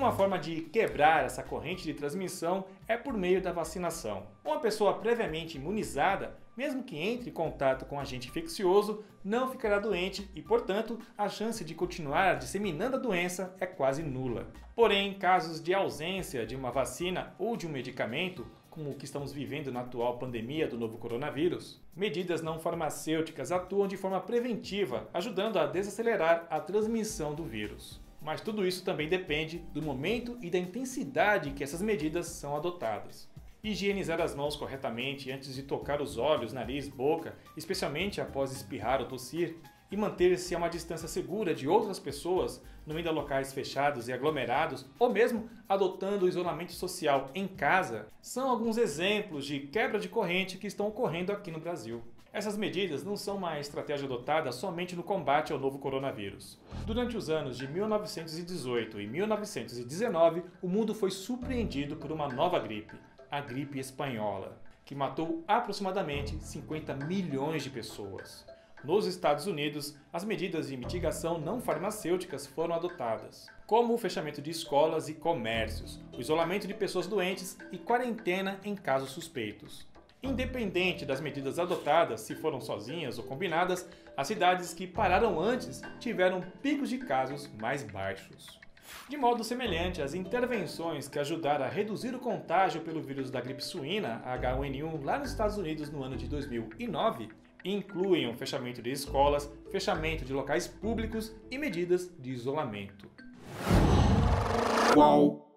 Uma forma de quebrar essa corrente de transmissão é por meio da vacinação. Uma pessoa previamente imunizada, mesmo que entre em contato com agente infeccioso, não ficará doente e, portanto, a chance de continuar disseminando a doença é quase nula. Porém, em casos de ausência de uma vacina ou de um medicamento, como o que estamos vivendo na atual pandemia do novo coronavírus, medidas não farmacêuticas atuam de forma preventiva, ajudando a desacelerar a transmissão do vírus. Mas tudo isso também depende do momento e da intensidade que essas medidas são adotadas. Higienizar as mãos corretamente antes de tocar os olhos, nariz, boca, especialmente após espirrar ou tossir, e manter-se a uma distância segura de outras pessoas, no meio de locais fechados e aglomerados, ou mesmo adotando o isolamento social em casa, são alguns exemplos de quebra de corrente que estão ocorrendo aqui no Brasil. Essas medidas não são uma estratégia adotada somente no combate ao novo coronavírus. Durante os anos de 1918 e 1919, o mundo foi surpreendido por uma nova gripe, a gripe espanhola, que matou aproximadamente 50 milhões de pessoas. Nos Estados Unidos, as medidas de mitigação não farmacêuticas foram adotadas, como o fechamento de escolas e comércios, o isolamento de pessoas doentes e quarentena em casos suspeitos. Independente das medidas adotadas, se foram sozinhas ou combinadas, as cidades que pararam antes tiveram picos de casos mais baixos. De modo semelhante, as intervenções que ajudaram a reduzir o contágio pelo vírus da gripe suína, H1N1, lá nos Estados Unidos no ano de 2009, incluem o fechamento de escolas, fechamento de locais públicos e medidas de isolamento. Qual